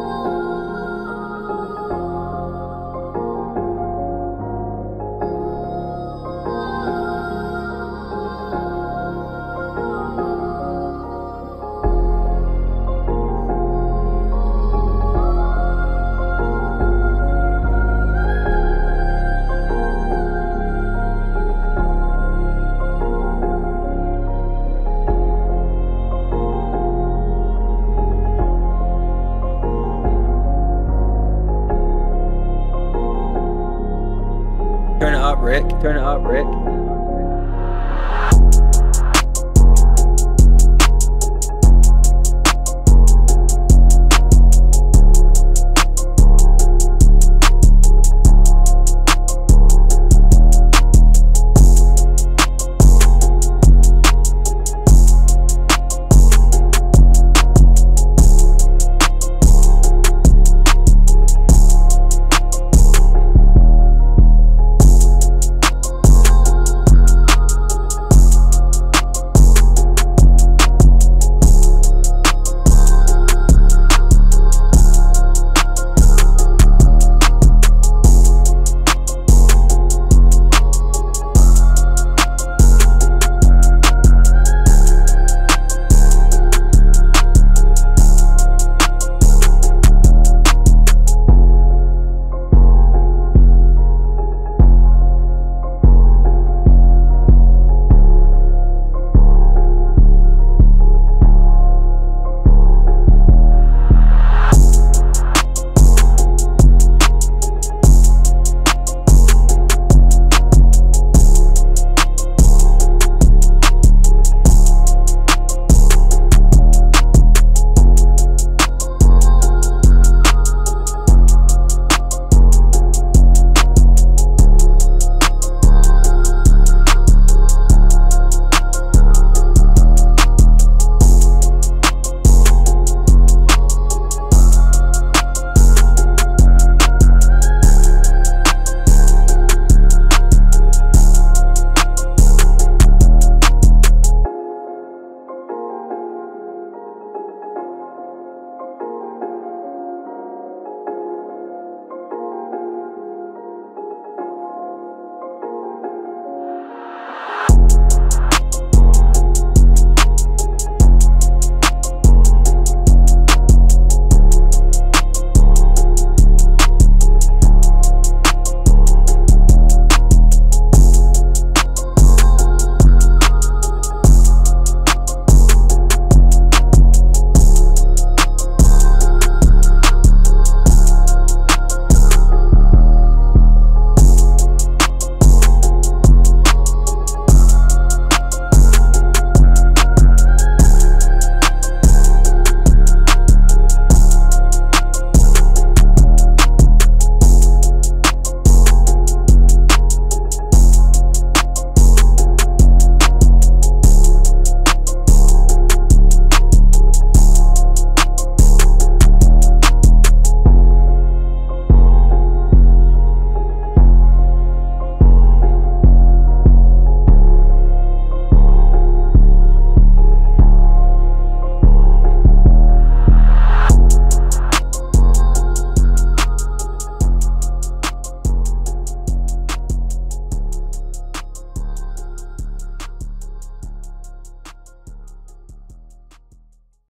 Turn Turn it up, Rick.